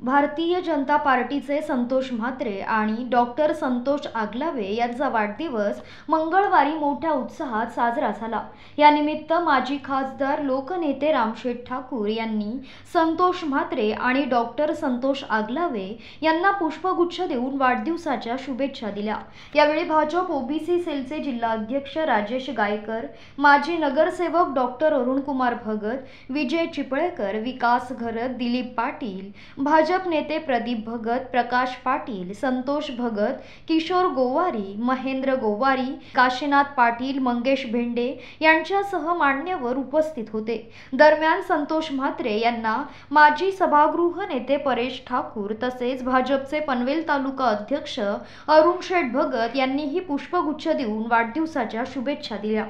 भारतीय जनता पार्टीचे संतोष म्हात्रे आणि डॉक्टर संतोष आगलावे यांचा वाढदिवस मंगळवारी मोठ्या उत्साहात साजरा झाला. यानिमित्त माजी खासदार लोकनेते रामशेठ ठाकूर यांनी संतोष म्हात्रे आणि डॉक्टर संतोष आगलावे यांना पुष्पगुच्छ देऊन वाढदिवसाच्या शुभेच्छा दिल्या. यावेळी भाजप ओबीसी सेलचे जिल्हाध्यक्ष राजेश गायकर माजी नगरसेवक डॉक्टर अरुणकुमार भगत विजय चिपळेकर विकास घरत दिलीप पाटील भाजप भाजप नेते प्रदीप भगत प्रकाश पाटील संतोष भगत किशोर गोवारी महेंद्र गोवारी काशीनाथ पाटील मंगेश भेंडे यांच्यासह मान्यवर उपस्थित होते. दरम्यान संतोष म्हात्रे यांना माजी सभागृह नेते परेश ठाकूर तसेच भाजपचे पनवेल तालुका अध्यक्ष अरुण शेठ भगत यांनीही पुष्पगुच्छ देऊन वाढदिवसाच्या शुभेच्छा दिल्या.